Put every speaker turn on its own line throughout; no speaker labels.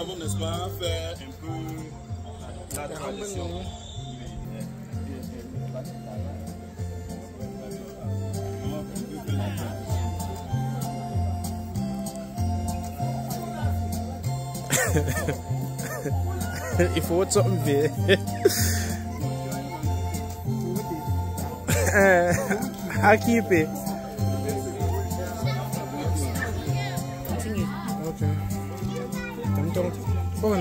avons, n'est-ce pas, fait un peu la tradition.
Il faut autre something big.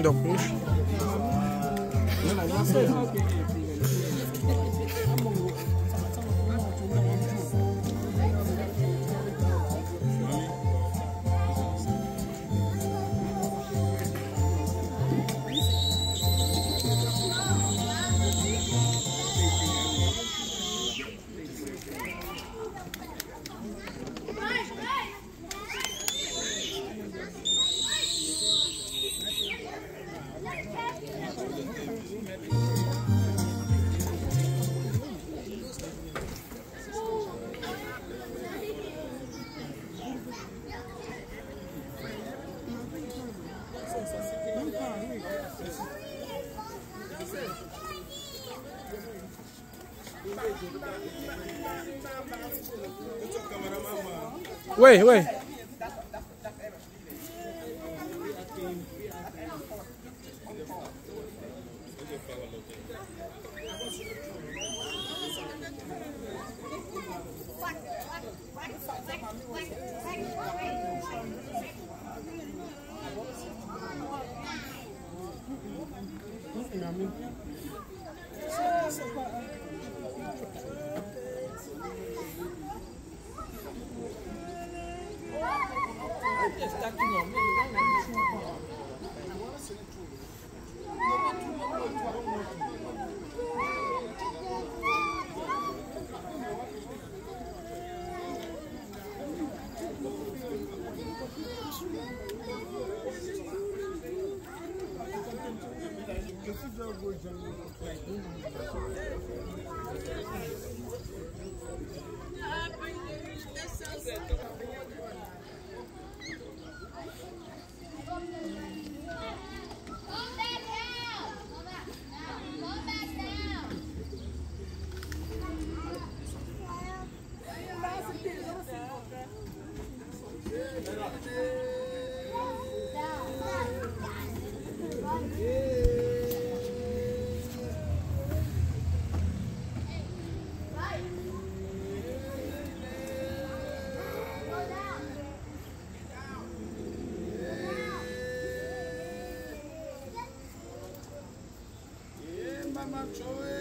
dokmuş. Wait, wait.
enjoy.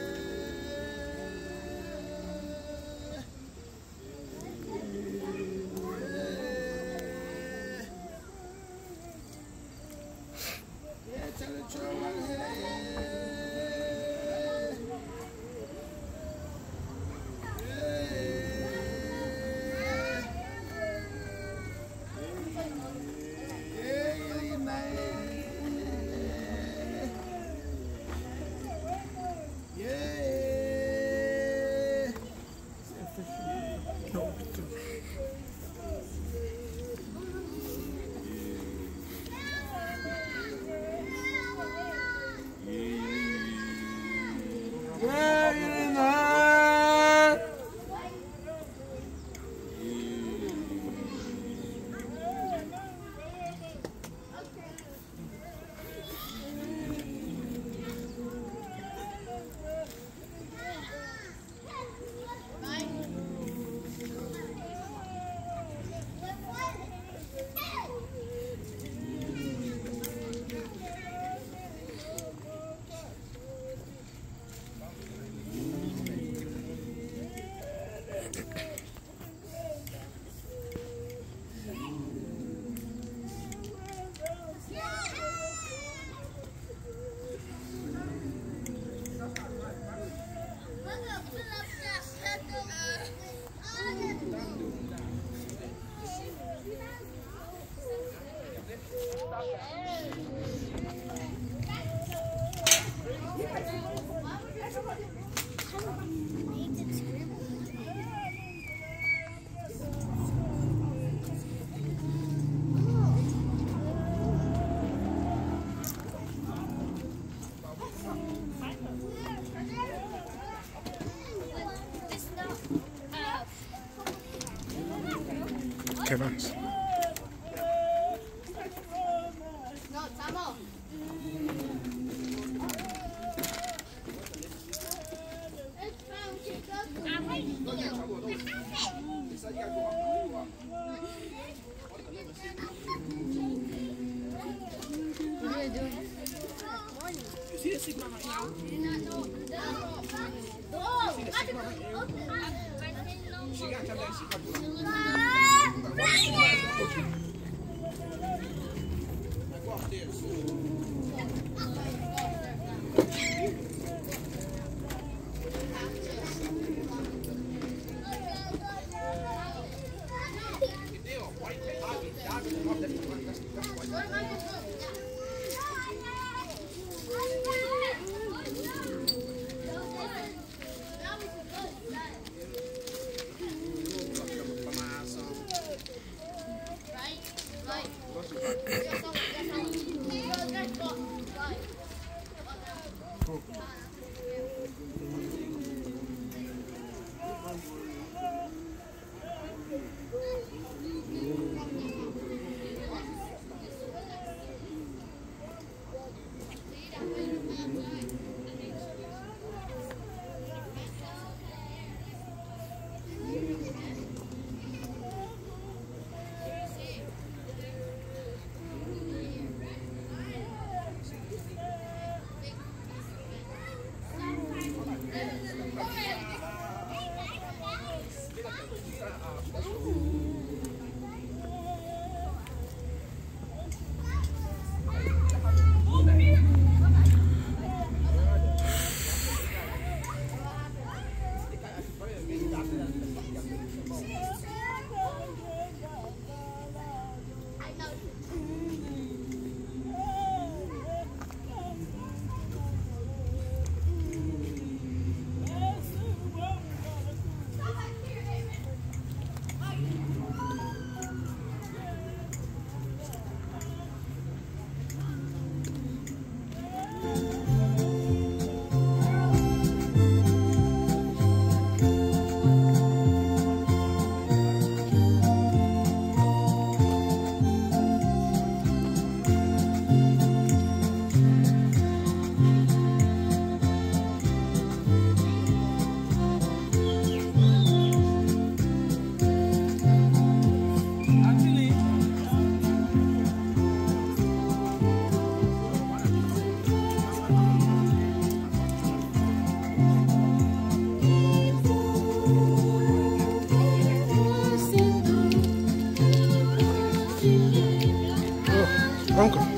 Welcome.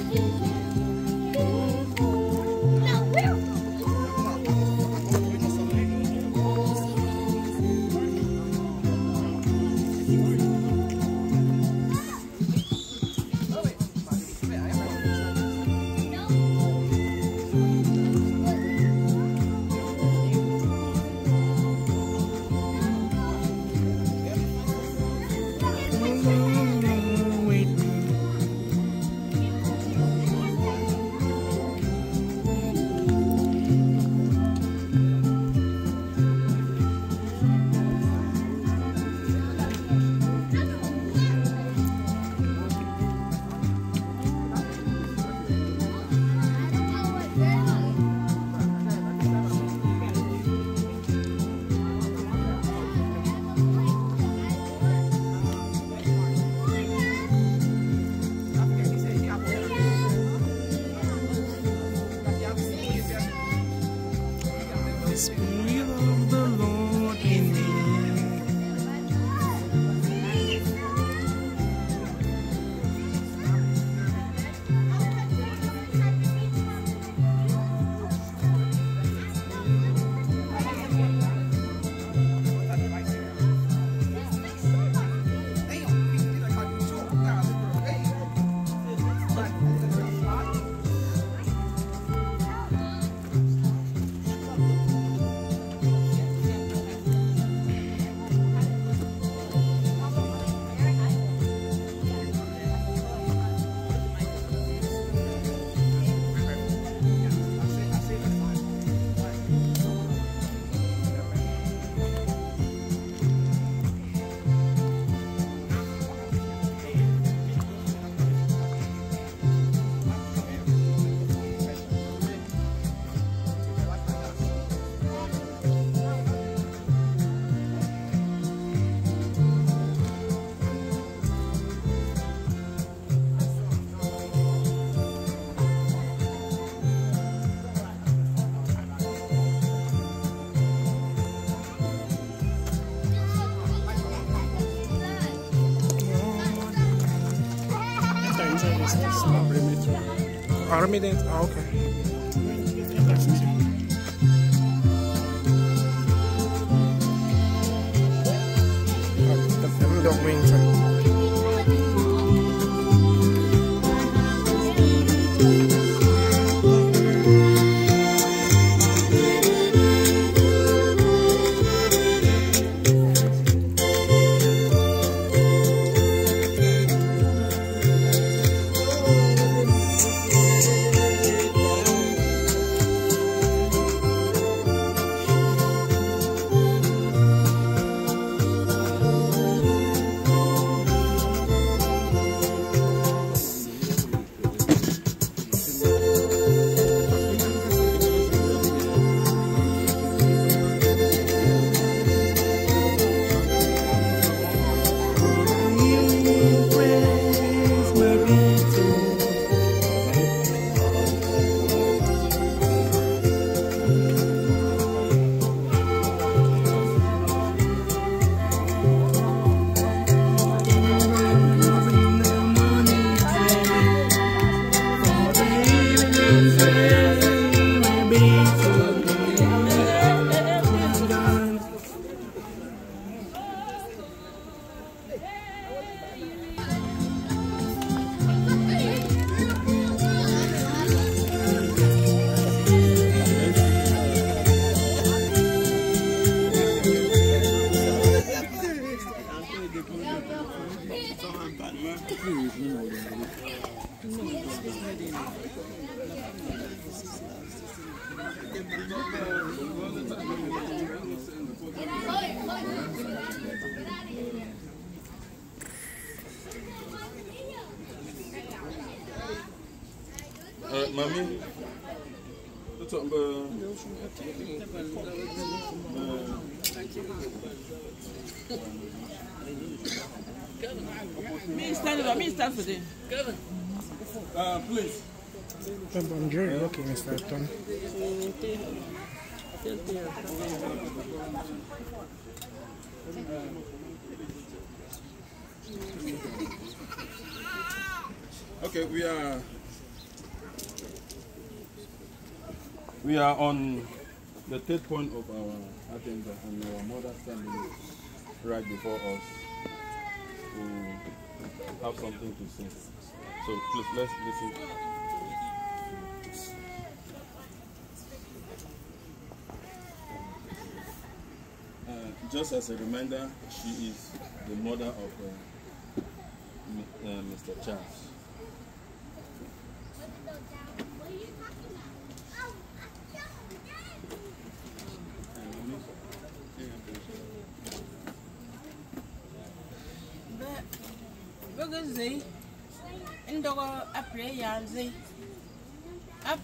Remittance. Oh, okay.
Mami, what's up, uh,
Me stand for me stand for them.
uh, please.
I'm Jerry. Okay, Mr. Tom.
Okay, we are we are on the third point of our agenda, and our mother standing right before us to have something to say. So please let's listen. Uh, just as a reminder, she is the mother of uh, uh, Mr. Charles.
ga zai ndogo a prayer zai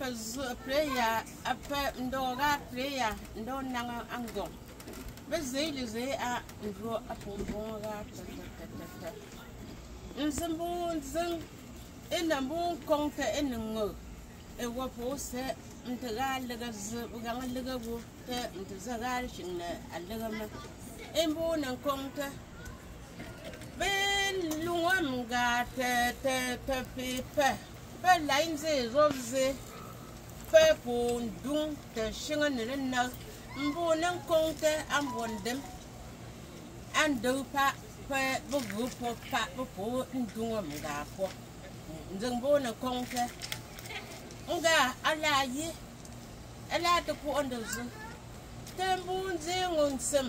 de zu prayer apa ndogo ga prayer ndo nanga ango. Ba zai li zai a ndo a pombon ga tatatata nzimbu nzin ina bu kongta ina ngo. E wapo se de liga zu de liga bu te ntiza ga shin na aliga ma in bu nan kongta be luŋam ga te te te pe pe. Pe lain ze zo ze. Pe po dung te shinga ne na. Mbo nan kong te an bon dem an do pa, pe bu gu po pa, bu po ndungam ga po. Nzeng bo na kong te. Nga ala yi. Ala te po ndo zo te mbo nze ngon sem.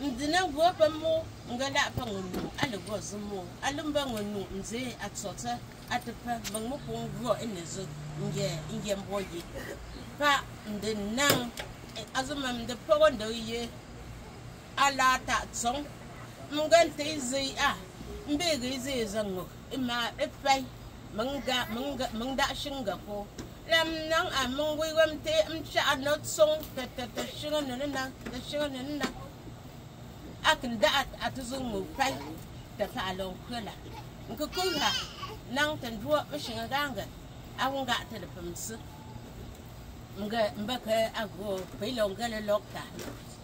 ndine go pe mo nga la pa ngulu ale go zumo ale mba ngunu nze atsotsa atepa bang mo ko go ene zo nge nge mboye pa ndenang azuma e, mde pogo ndo ye ala ta tsong. Mga te zai a, mbe e e ga zai zango ima epai manga manga manga shinga ko lam nang a mungwi wam te mcha no tsong ta ta ta shinga nana ta shinga nana akin da atuzun mu fai da falon kula nka kunga nan tan duwa mishin ganga awun ga ta da famsu nga mbaka ago pilon gala lokta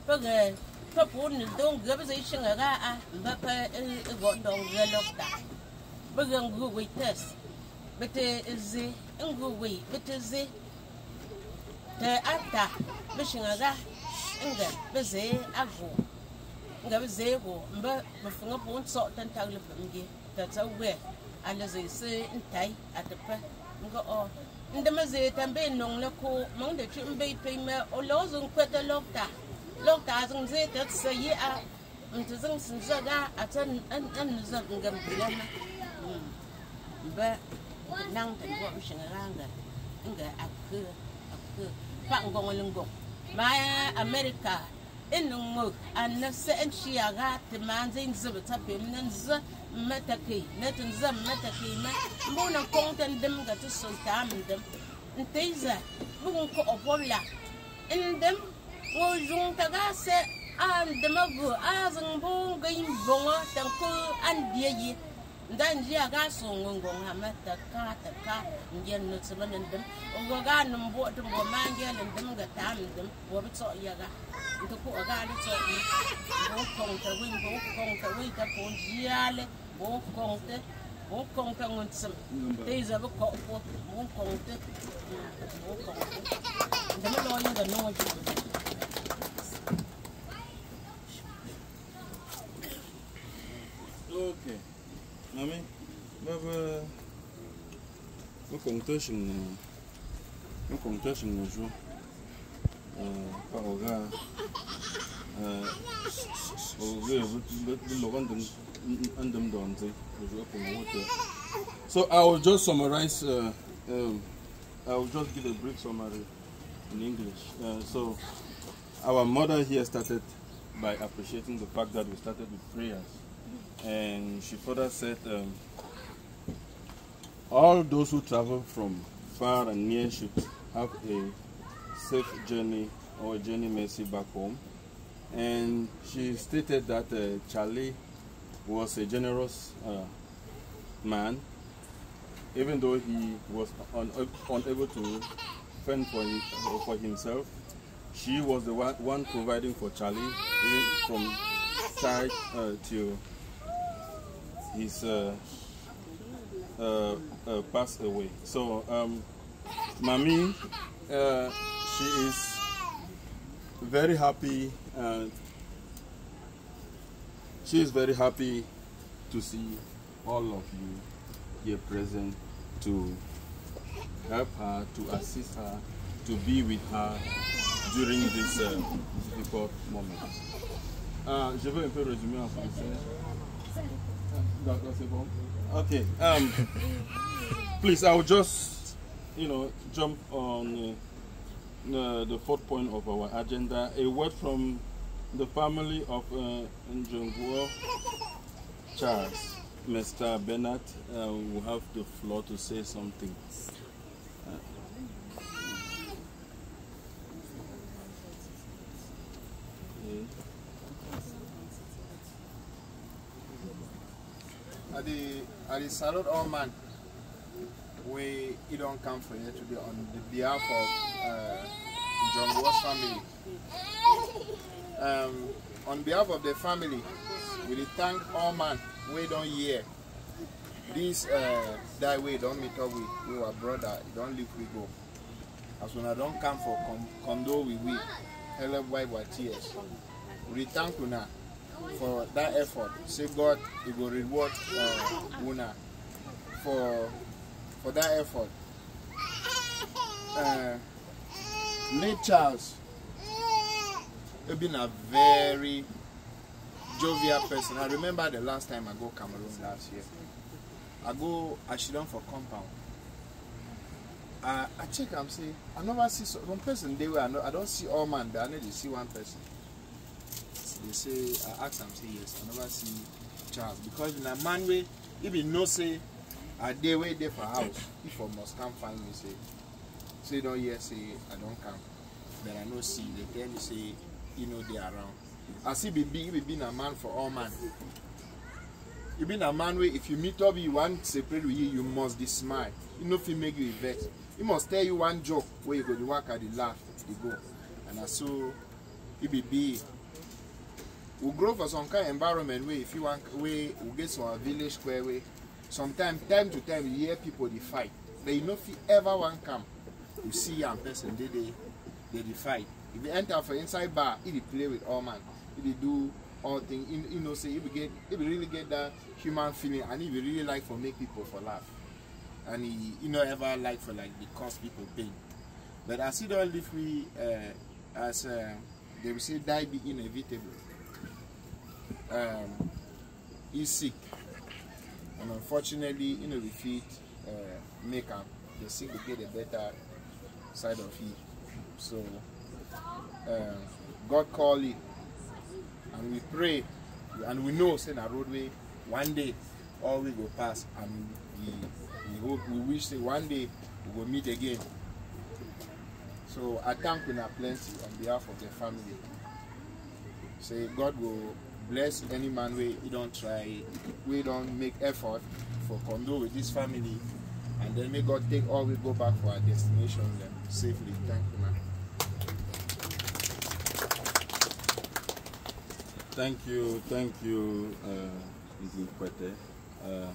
paga papun don gaba zai shin ga a mbaka e, e go don gala lokta baga ngu wi test bete ze ngu wi bete ze ta ata mishin ga nga beze ago nga bi zeego mba bi fiŋa bo n sɔɣi tintagili bihingi data wɛɛ a li zai si n tai a ti pa nga ɔ n dimi zee tan bee nɔŋ la ko mɔŋ da kpi n bee pei ma o lɔɔ zin kpɛta lɔgta lɔgta a zin zee ta ti sa yi a n ti zin sin zaga a ta n ni zag n gam bila ma. Hmm. Mba naŋ ta gɔm shiŋa ra nga nga a kɛ a kɛ pa n gɔŋ li n gɔŋ maa Amerika ilinŋo anabi sahin shiya gaa ti maan zin zibi ta pem nan zi mataki na tin zi mataki ma mbuna kɔŋ tin dim ga ti sultan mi dim n ti za bugun kɔɣu bɔbla n dim ŋo yuŋ ta gaa se a dima go a ziŋ bugun yin bɔŋɔ tan ko an bie yi nda njia ga songo ngong ha mata ka ta ka njen no tsolo ndum ngo ga numbo tumbo manje ndum ga tam ndum wo bitso ya ga. Ndo ko ga ni tso ni bo kong ta win bo kong ta wi ta ko jiale bo kong ta bo kong ta ngon tsum. Te za bo ko ko bo kong ta bo kong ta ndum lo yin ga no ji
Okay. Wote. So I will just summarize uh, um, I will just give a brief summary in English. Uh, so our mother here started by appreciating the fact that we started with prayers. And she further said, um, all those who travel from far and near should have a safe journey or a journey mercy back home. And she stated that uh, Charlie was a generous uh, man, even though he was un- unable to fend for, him, for himself. She was the one, providing for Charlie, even from start uh, till his uh, uh, uh, passed away. So, um, uh, she is very happy. Uh, she is very happy to see all of you here present to help her, to assist her, to be with her during this uh, difficult moment. Uh, je vais un peu résumer en français. Okay. Um, please, I'll just, you know, jump on uh, the fourth point of our agenda. A word from the family of uh, Njongwo Charles. Mr. Bennett uh, will have the floor to say something. Uh, okay.
I dey I dey salute all man wey e don come for here today on the behalf of uh, John Ross family. Um, on behalf of the family, we thank all man wey don hear this uh, die wey don meet up with with our brother, e don leave we go. As una don come for con condole with we, help wipe our tears. We thank una for that effort. Say God, He will reward uh, Una for for that effort. Uh, late Charles, he been a very jovial person. I remember the last time I go Cameroon last year. I go Ashidon for compound. I, I check am say I never see one person dey where I, no, I don see all man but I no dey see one person. They say I ask am say yes I never see Charles because na man wey if he know say I dey wey dey for house if for must come find me say say don't hear say I don't come. But I know see they tell me say you know they around. I see be be been a man for all man. You been a man where if you meet up you want separate with you, you must dey smile. Know if you make you vex. He must tell you one joke where you go work at the laugh, the go. And I so it be big. We grow for some kind of environment where if you want where we get some village square way. Sometimes time to time you hear people they fight. But you if you ever want come, you see young person they they they dey fight. If you enter for inside bar, if you play with all man, if you do all things, you, you know say if you get if you really get that human feeling and if you really like for make people for laugh. And he you know ever like for like the cause people pain. But as you don't live we uh, as uh, they will say die be inevitable. Um, he's sick and unfortunately you know we fit uh, make am the sick will get a better side of it. So um, god call it and we pray and we know say na road wey one day all we go pass and we we hope we wish say one day we go meet again. So i thank una plenty on behalf of the family. Say god go bless any man wey he don try we don't make effort for condo with this family and then may god take all we go back for our destination dem safely thank you man.
Thank you, thank you, uh. Uh,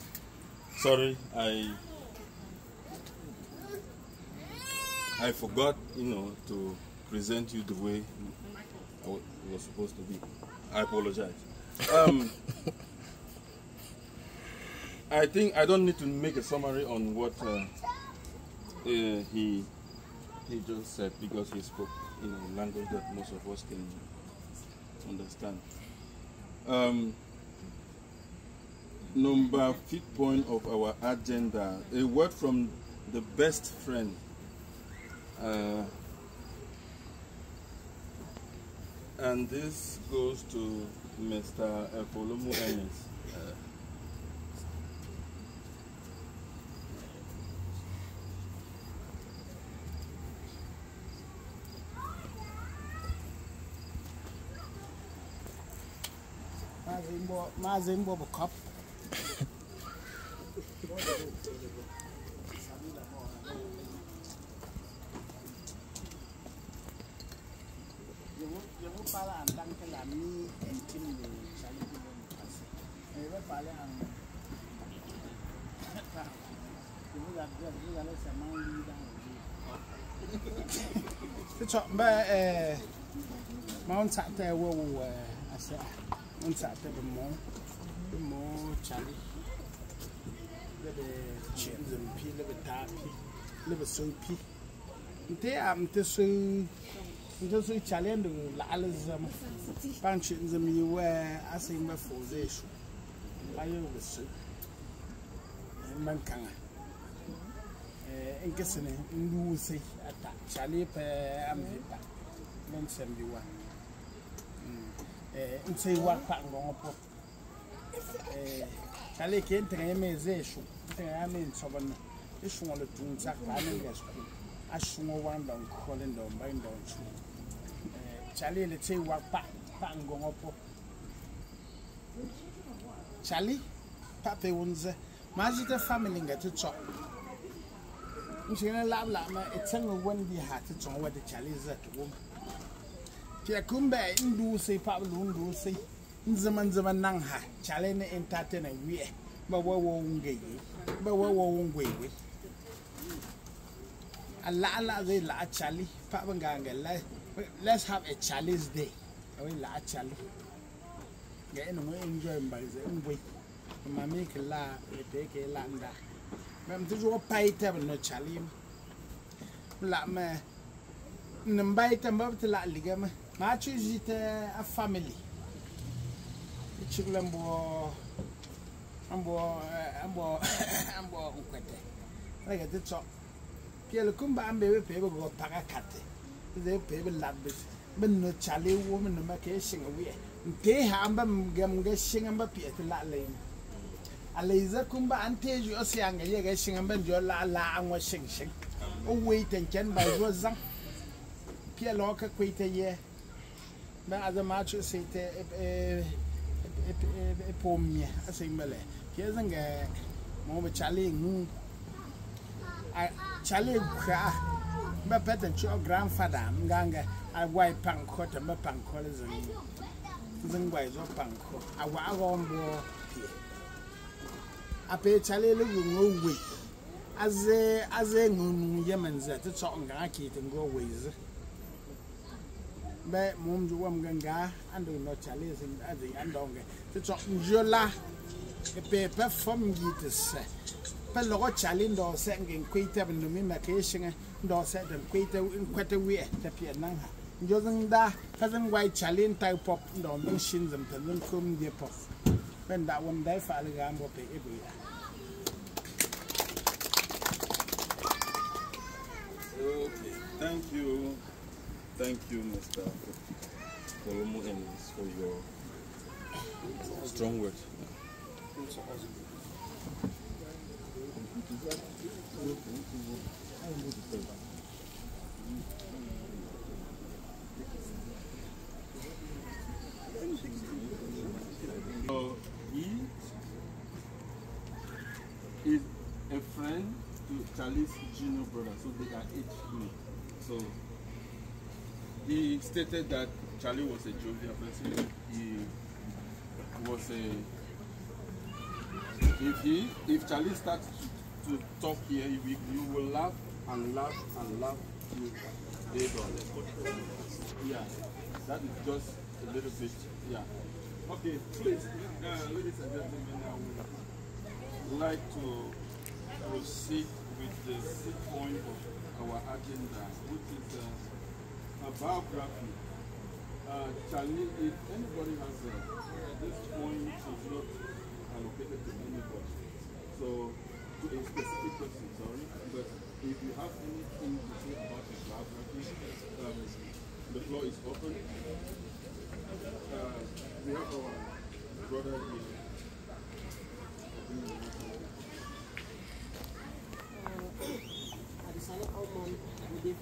sorry, I I forgot, you know, to present you the way I it was supposed to be. I apologize. Um, I think I don't need to make a summary on what uh, uh, he he just said because he spoke in a language that most of us can understand. Um, number fifth point of our agenda, a word from the best friend. Uh, and this goes to Mr. Efolomu Ennis.
Mazimbo, Mazimbo Bukop. C'est ça, ben, euh, Mount Sata, wo, euh, asa. Mount Sata, the more, the more Charlie. Lebe chinzim pi, lebe tapi, lebe so pi. Nte am te so, nte so Charlie ndo laale zam. Pan chinzim yi we asa imbe foze shu. Bayo be so. Man kanga. Eh, in kesene ndu kyale pɛɛ amempa ne nsɛm wa. Nsɛyiwa pa ngɔngɔ pɔ kyale ke ntɛgɛnyɛ mɛ ɛzɛ ɛso ntɛgɛnyɛ mɛ nsɔbɔ na ɛso wɔn tu nsa kaa ne yɛ sukuu aso wɔn wɔn dɔn kɔkɔ ne dɔn ba ne dɔn su kyale le tɛyiwa pa pa ngɔngɔ pɔ kyale papa wɔn zɛ maa family nga ti. nchina lab lab ma e itsanga wandi ha ta chong wa da chali za ta goma pia kumbe ndu sai e pa lu ndu sai in zaman zaman nan ha chali e na entertain na wi ba wa wa ungeye ba wa wa ungeye Allah Allah zai la chali pa banga ngalla let's have a challenge day. Awai la chali ga ina mu enjoy mbar zai ngwe mami kala da yake landa mem ti zuɣu pai tabi no chalim nằm bay bai tamba bi ti laɣa ligami mà chi ʒi ti a family. Ti chigila n bo n bo n eh, bo n bo n kwete rege ti tɔ peeli kumba an bee bi pee bi gba paga kariti bi để bi pee bi labi bi bi no chali wuhimi nima ka yɛ shiŋa wiya n tee ha an ba mi ga shiŋa n ba piɛ e ti laɣa layimi alayza kumba anteju osi anga ye ga shinga ban jo la la anwa shing shing. O waitan ken ba zo zan pia lo ka kwita ye. Na azama chu sai te e e, e, e, e pomie asai mele. Pia zanga mo ba chale ngu. A, chale ka. Ba pattern chu grandfather nganga a wai panko ta ba panko zan zan wai zo panko a wa a gombo pia ape chale lu ngu wi. Aze aze ngun yemen za tu chok nga ki tu go wi z be mum ju wam ga nga andu no chale sin aze andong ge tu chok jola e pe pe fom gi tu se. Pe lo chale ndo se ngi kwi te nu mi ma ke shinga ndo se den kwi te in kwete wi e, te pi nang ha. Yo zang da ka zang wai chale ta pop, ndo ngi shin zam ta zang kum die pop. Ben da won dai fa le ga mbo pe bu
Okay, thank you. Thank you, Mr. Kolomo Ennis, for your strong words. Charlie's junior brother, so they are age group. So he stated that Charlie was a jovial person. He was a if he if Charlie starts to, to talk here, you, you will laugh and laugh and laugh till day dawn. Yeah, that is just a little bit. Yeah. Okay, please, uh, ladies and gentlemen, I would like to proceed with the sixth point of our agenda, which is uh, a biography. Uh, Charlie, if anybody has a, this point is not allocated to anybody. So, to a specific person, sorry, but if you have anything to say about his biography, um, the floor is open. Uh, we have our brother here.
I decided how mom would live here this evening.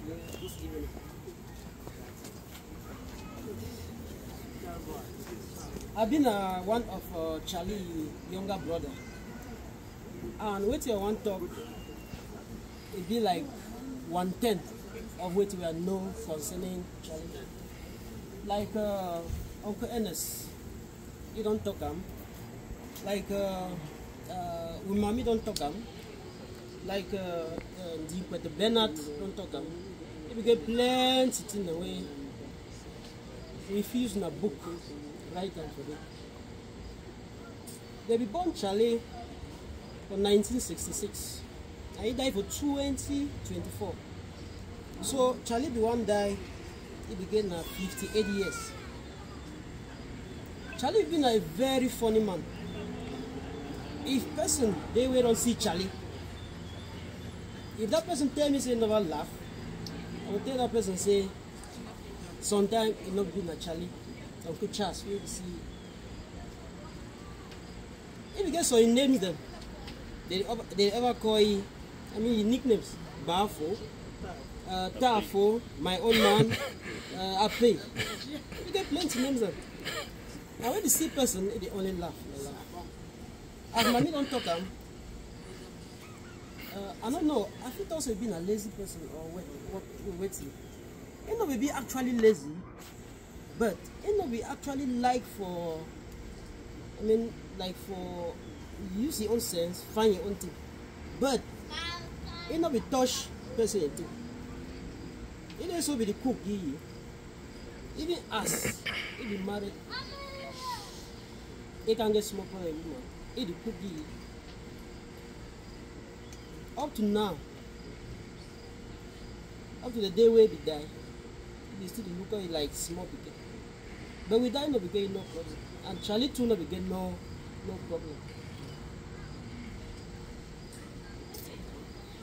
I've been uh, one of uh, Charlie younger brother. And what you want talk, it be like one tenth of what we are know concerning Charlie. Like uh, Uncle Ernest, you don't talk him. Like uh, uh, mommy don't talk him like uh, uh, Bernard don't talk am. We get plenty thing away. We fuse in a book, right for them. They be born Charlie for 1966. And he died for 2024. So Charlie the one die, he began at 58 years. Charlie been a very funny man. If person they will don't see Charlie, if that person tell me say never laugh, I will tell that person say sometimes it not good naturally. Uncle Charles, we will see. If you get so he names them, they ever, they ever call you, I mean nicknames, Bafo, uh, Tafo, my own man, uh, Ape. You get plenty names them. And when you see person, they only laugh. They laugh. As mommy don't talk am, uh, I don't know. I think also being a lazy person or what, what, waiting. He no be actually lazy, but he no be actually like for. I mean, like for use your own sense, find your own thing, but he no be touch person thing. He dey also be the cook you. Even us, he be married. He can get small for a woman. He the cook you. Up to now up to the day wey we die we still dey look at it like small pikin. But we die no be get no problem and charlie too no be get no no problem.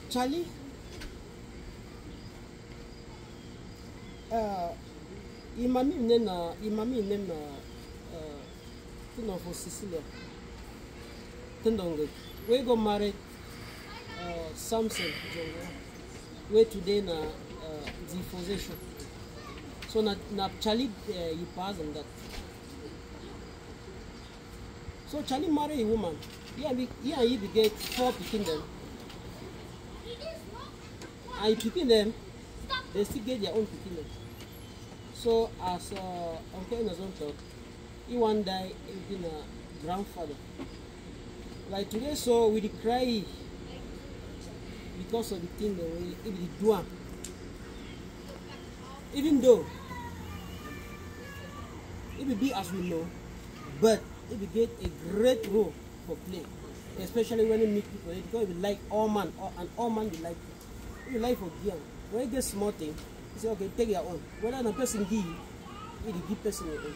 Charlie uh, im mami name na im mami name na uh, thing of Cecilia Tendonge wey go marry Samson Njongwo wey today na uh, possession so na na charlie uh, pass that. So charlie marry a woman. He and, be, he get four pikin dem and pikin dem dey still get their own pikin dem so as uh, uncle innocent talk he wan die he be na grandfather. Like today so we dey cry because of the thing dem wey be dey do am. Even though he be big as we know but he be get a great role for play especially when he meet people because be like all man all, and all man be like he be like for give am. When he get small thing he say okay take your own. Whether na person give you he dey give person your own.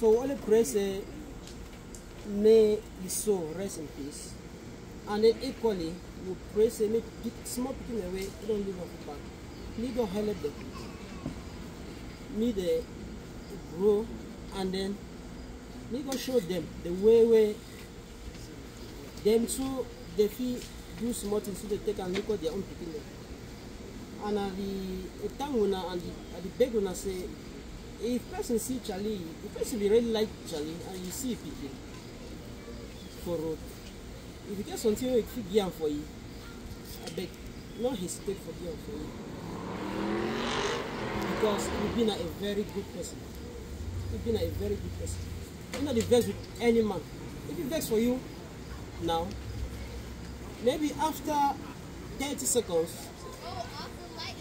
So we only pray say may his soul rest in peace. And then equally we pray say make small pikin dem wey he don leave am for back. Me don help dem dey grow and then me go show dem the way wey dem too dey fit do small things so dey take am look at their own pikin dem and i dey thank una and i dey beg una say if person see charlie if person dey really like charlie and you see pikin for road if you get something wey you fit give am for you abeg no hesitate for give am for you. Because you been a very good person. You been a very good person. You no dey vex with any man. If he vex for you now maybe after thirty seconds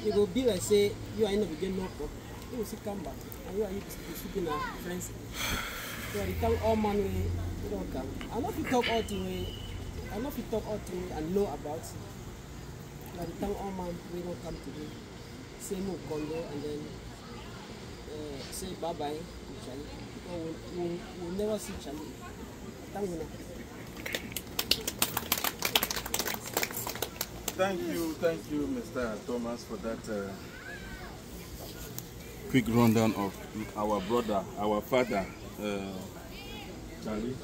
e go be like say you and him no be get no problem. He go still come back. And you and him go still be na friends. So i dey thank all man wey don come. I no fit talk all thing wey i no fit talk all thing wey i know about i dey thank all man wey don come today say mo kondo and then uh, say bye bye to charlie because we we we never see charlie thank una.
Thank you, thank you, Mr. Thomas, for that uh, quick rundown of our brother, our father, uh, Charlie.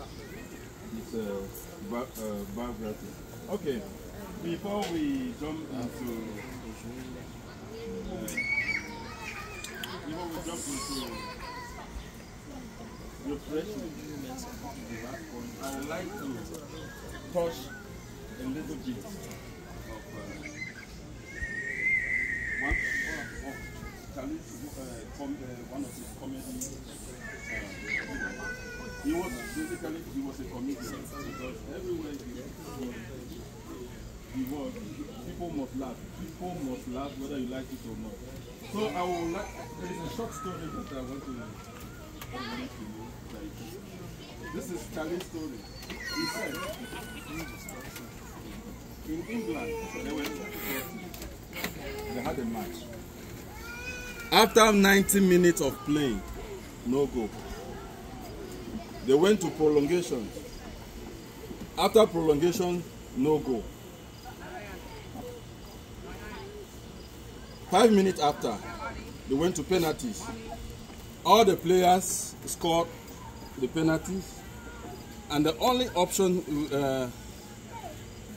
His uh, uh. Okay, before we jump into uh, before we jump into I would like to touch a little bit of uh, one, of Charlie's, uh, com, uh, one of his comedy. Uh, he was basically he was a comedian because everywhere he, he, was, people must laugh. People must laugh whether you like it or not. So I will like there is a short story that I want to relate to you. Like, this is Charlie's story. He said in England, they, were, they had a match. After 90 minutes of playing, no goal. They went to prolongation. After prolongation, no goal. Five minutes after, they went to penalties. All the players scored the penalties, and the only option uh,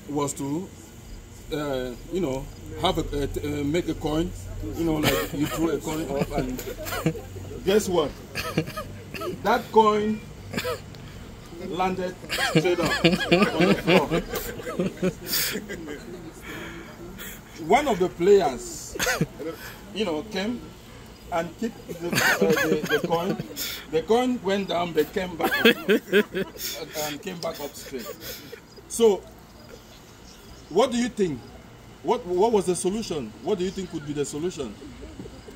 was to, uh, you know, have a, uh, uh, make a coin. You know, like you throw a coin up, and guess what? That coin landed straight on. One of the players, you know, came and kicked the, uh, the, the coin. The coin went down, but came back up, and came back up straight. So, what do you think? What what was the solution? What do you think would be the solution?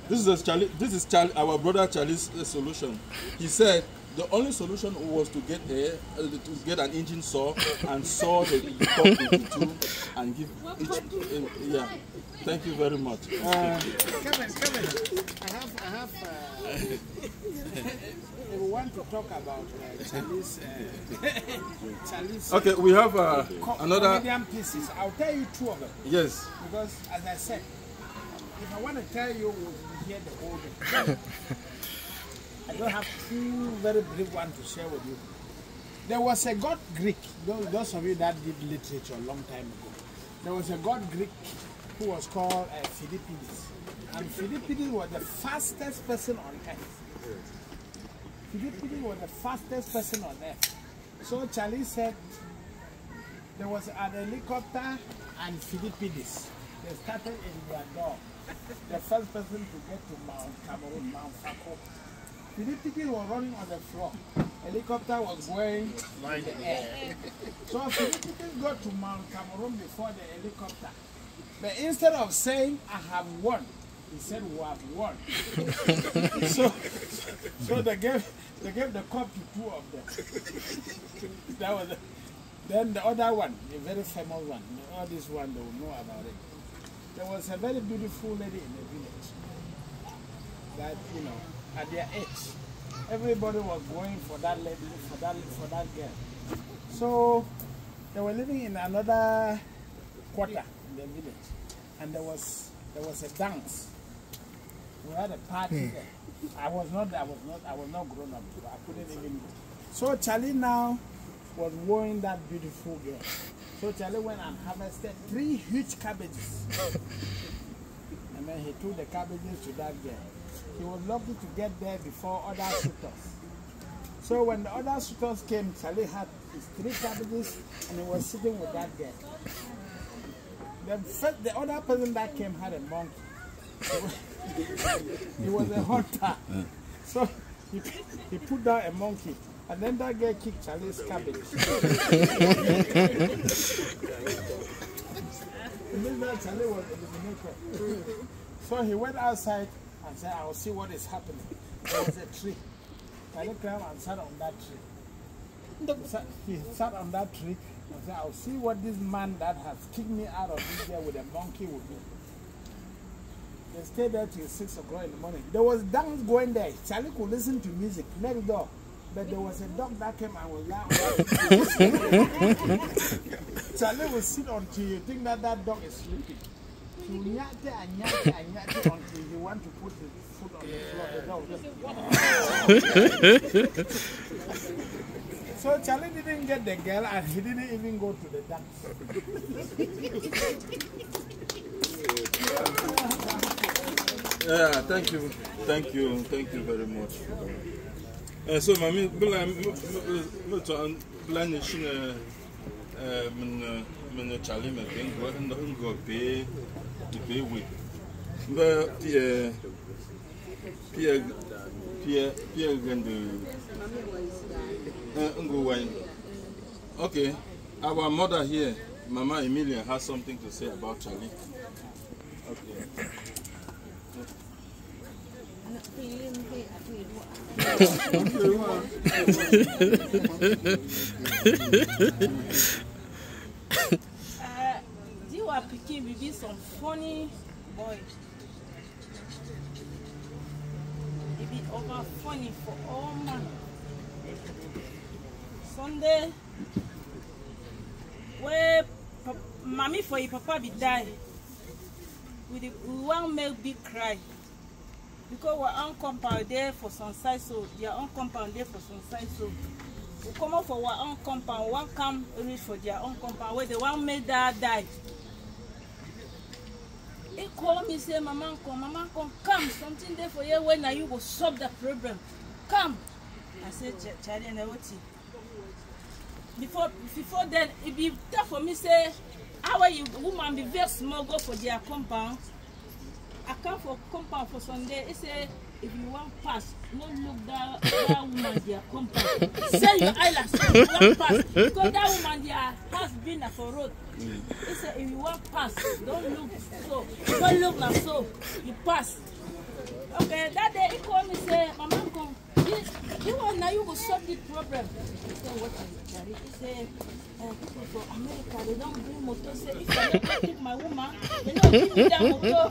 This is Charlie, this is Charlie, our brother Charlie's uh, solution. He said the only solution was to get a uh, to get an engine saw and saw the top into two and give each. Uh, yeah. Thank you very much.
Uh, Kevin, Kevin, I have, I have. Uh, we want to talk about uh, Charlie's, uh, Charlie's
Okay, we have uh, another.
comedian pieces. I'll tell you two of them
Yes.
because, as I said, if I want to tell you, we'll here the whole. I don't have two very brief ones to share with you. There was a god Greek. Those, of you that did literature a long time ago, there was a god Greek who was called uh, Philippides. And Philippides was the fastest person on earth. Philippides was the fastest person on earth. So Charlie said there was an helicopter and Philippides. They started in door. The first person to get to Mount Cameroon, Mount Fako. Philippides was running on the floor. Helicopter was going in the air. So Philippides got to Mount Cameroon before the helicopter. But instead of saying, I have won, he said, we have won. so, so they gave, they gave the cup to two of them. that was the, then the other one, a very famous one, all this one, they will know about it. There was a very beautiful lady in the village that, you know, at their age, everybody was going for that lady, for that, for that girl. So they were living in another quarter in the village, and there was there was a dance. We had a party hmm. there. I was not, I was not, I was not grown up. So I couldn't even. So Charlie now was wearing that beautiful girl. So Charlie went and harvested three huge cabbages, and then he took the cabbages to that girl. He was lucky to get there before other suitors. So when the other suitors came, Charlie had his three cabbages and he was sitting with that girl. The, first, the other person that came had a monkey. he was a hunter. So he, he put down a monkey. And then that girl kicked Charlie's cabbage. and then Charlie was eliminated. So he went outside and said, I'll see what is happening. There was a tree. Charlie climbed and sat on that tree. He sat, he sat on that tree and said, I'll see what this man that has kicked me out of this year with a monkey will do. They stayed there till 6 o'clock in the morning. There was dance going there. Charlie could listen to music next door. But there was a dog that came and was loud. Charlie will sit until you think that that dog is sleeping. So Charlie didn't get the girl and he didn't even go to the dance.
Yeah, thank you, thank you, thank you very much. Uh, so, mami, bila mo to an bila ni shine eh min mene tsali me pe ŋgɔ ŋgɔ pe pe we. Be pie pie pie pie gende. Eh, ŋgɔ wine okay our mother here mama emilia has something to say about tsali okay.
Hehehehe Uh, you are picking baby some funny boy. He be over funny for all man. Sunday, where mommy for your papa be die, we, dey- we want make big cry. Because we're on there for some side so their own compound there for some side so. We come out for our own compound, one come reach for their own compound where they want make that die. He call me say, Mama come, Mama come, come, something there for you when you go solve the problem. Come. I said, "Ch- Charlie, and what Before before then, it be tough for me say, how you woman be very small go for their compound. I come for compound for Sunday. He say, if you want pass, not look that, that woman their compound. Send your eyelash you want pass. Because that woman their house been there for road. He say, if you want pass, don't look so. Don't look like so. You pass. Okay, that day he called me say, Mama come. This, this one now you go solve the problem. He say, what is Daddy? He say, uh, people for America, they don't bring motor. Say, if I don't take my woman, they don't give me that motor.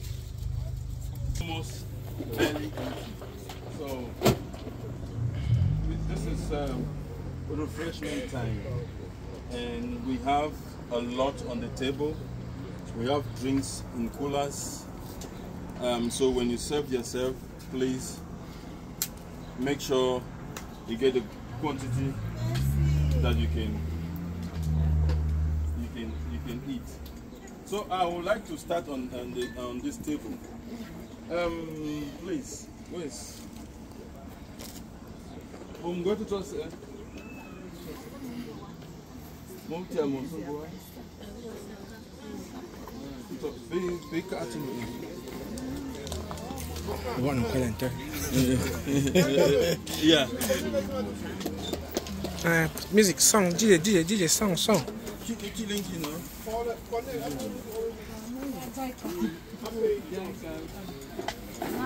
So
this is um, refreshment time, and we have a lot on the table. We have drinks in coolers. Um, so when you serve yourself, please make sure you get the quantity that you can you can you can eat. So I would like to start on on, the, on this table. Um, please, please. I'm going to trust. tọ́ eh? sí ẹ. Mo ń tẹ big, big, bọ́
wá. Bí
Yeah.
mi. Ìwọ. Music song, DJ, DJ, DJ, song, song.
Kí
kí.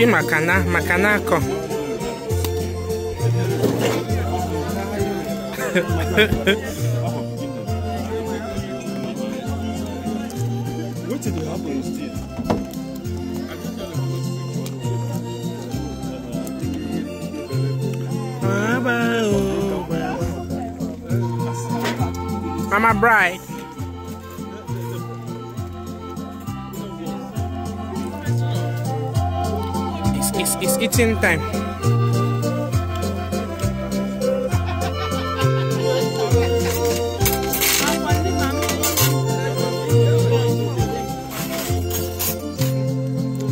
esi makana
makana akọ I'm
a bride. Eating time.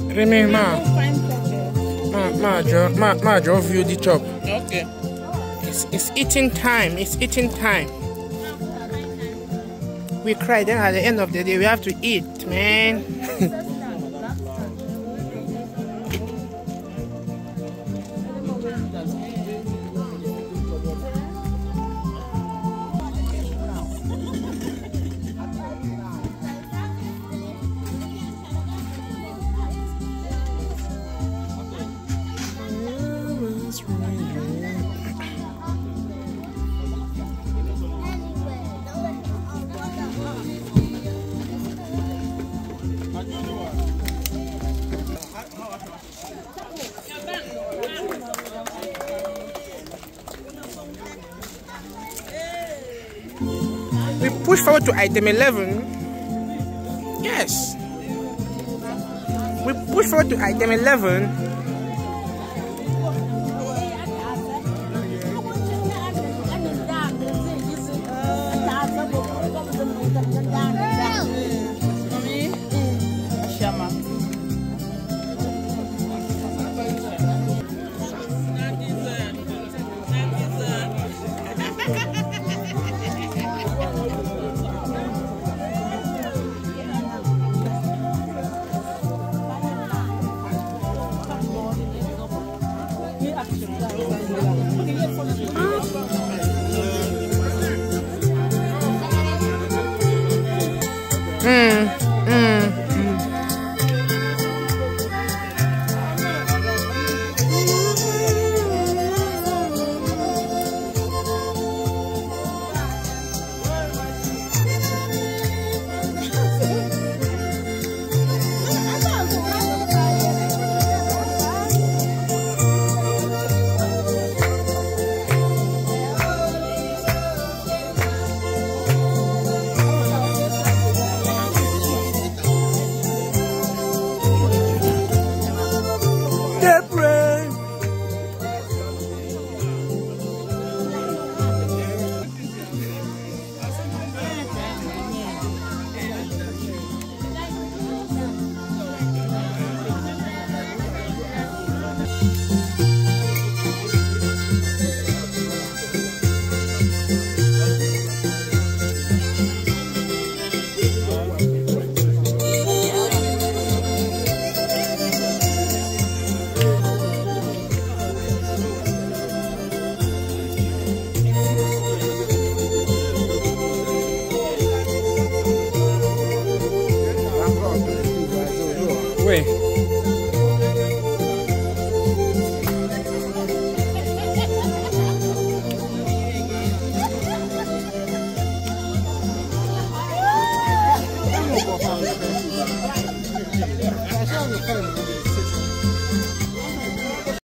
Remy, ma, ma, ma, jo, ma, ma, drove you the chop.
Okay.
It's, it's eating time. It's eating time. We cry, then at the end of the day, we have to eat, man. Forward to item 11. Yes. We push forward to item 11.